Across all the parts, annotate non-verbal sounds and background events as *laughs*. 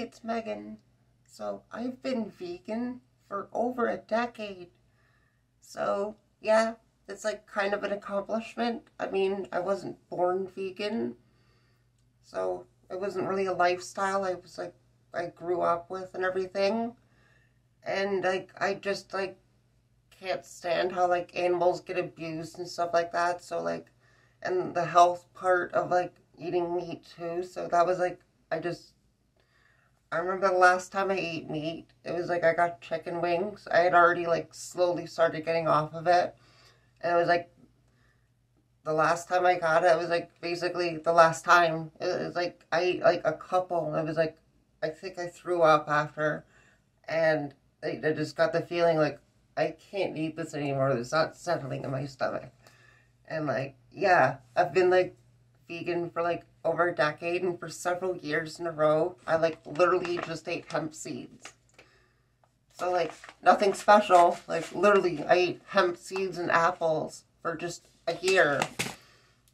It's Megan. So, I've been vegan for over a decade. So, yeah, it's like kind of an accomplishment. I mean, I wasn't born vegan. So, it wasn't really a lifestyle I was like, I grew up with and everything. And like, I just like can't stand how like animals get abused and stuff like that. So, like, and the health part of like eating meat too. So, that was like, I just I remember the last time I ate meat, it was like I got chicken wings. I had already like slowly started getting off of it. And it was like the last time I got it, it was like basically the last time. It was like I ate like a couple. It was like I think I threw up after. And I, I just got the feeling like I can't eat this anymore. It's not settling in my stomach. And like, yeah, I've been like vegan for like over a decade and for several years in a row, I like literally just ate hemp seeds. So like nothing special. Like literally I ate hemp seeds and apples for just a year.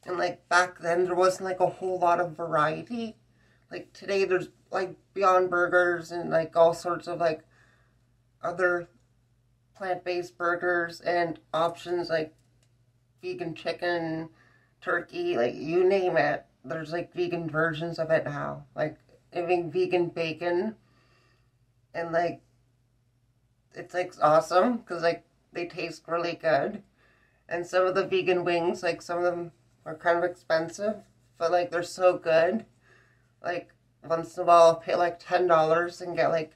And like back then there wasn't like a whole lot of variety. Like today there's like Beyond Burgers and like all sorts of like other plant-based burgers and options like vegan chicken, turkey, like you name it there's like vegan versions of it now. Like having vegan bacon and like it's like awesome because like they taste really good. And some of the vegan wings, like some of them are kind of expensive, but like they're so good. Like once in a while I'll pay like ten dollars and get like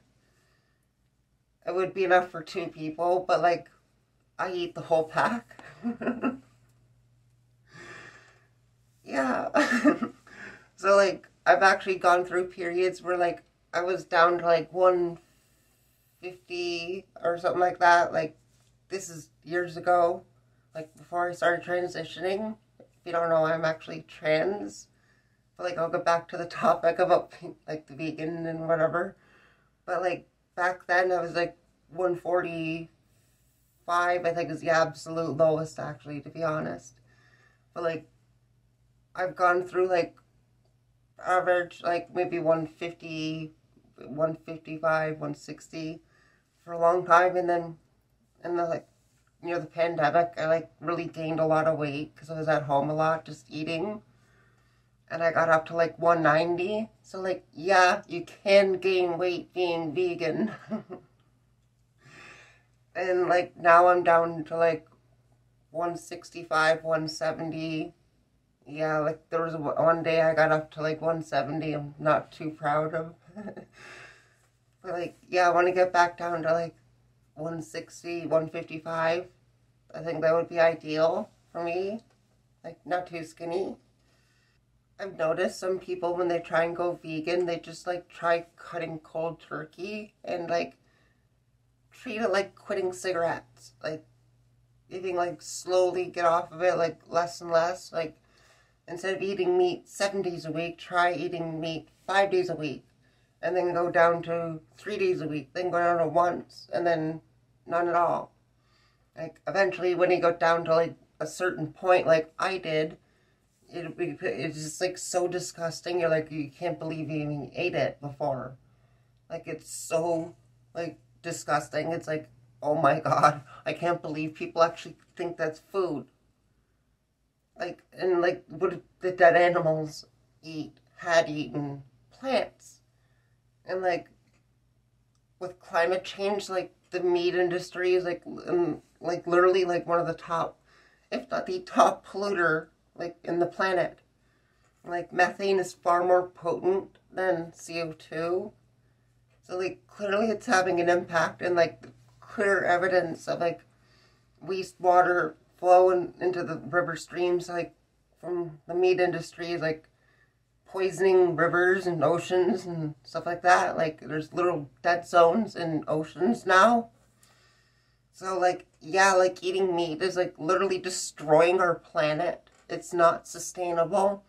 it would be enough for two people, but like I eat the whole pack. *laughs* yeah. *laughs* so like I've actually gone through periods where like I was down to like 150 or something like that. Like this is years ago, like before I started transitioning. If you don't know, I'm actually trans. But like I'll go back to the topic about like the vegan and whatever. But like back then I was like 145 I think is the absolute lowest actually to be honest. But like I've gone through like average like maybe 150, 155, 160 for a long time, and then and then like near the pandemic, I like really gained a lot of weight because I was at home a lot just eating. And I got up to like 190. So like, yeah, you can gain weight being vegan. *laughs* and like now I'm down to like 165, 170 yeah, like there was one day I got up to like 170. I'm not too proud of. *laughs* but like, yeah, I want to get back down to like 160, 155. I think that would be ideal for me. Like, not too skinny. I've noticed some people when they try and go vegan, they just like try cutting cold turkey and like treat it like quitting cigarettes. Like, eating like slowly get off of it, like less and less. Like, Instead of eating meat seven days a week, try eating meat five days a week. And then go down to three days a week. Then go down to once. And then none at all. Like, eventually, when you go down to, like, a certain point, like I did, it be, it's just, like, so disgusting. You're like, you can't believe you even ate it before. Like, it's so, like, disgusting. It's like, oh my *laughs* god, I can't believe people actually think that's food like and like what the dead animals eat had eaten plants. And like with climate change like the meat industry is like um, like literally like one of the top if not the top polluter like in the planet. Like methane is far more potent than CO2 so like clearly it's having an impact and like clear evidence of like wastewater flowing into the river streams like from the meat industry like poisoning rivers and oceans and stuff like that. Like there's little dead zones in oceans now. So like yeah like eating meat is like literally destroying our planet. It's not sustainable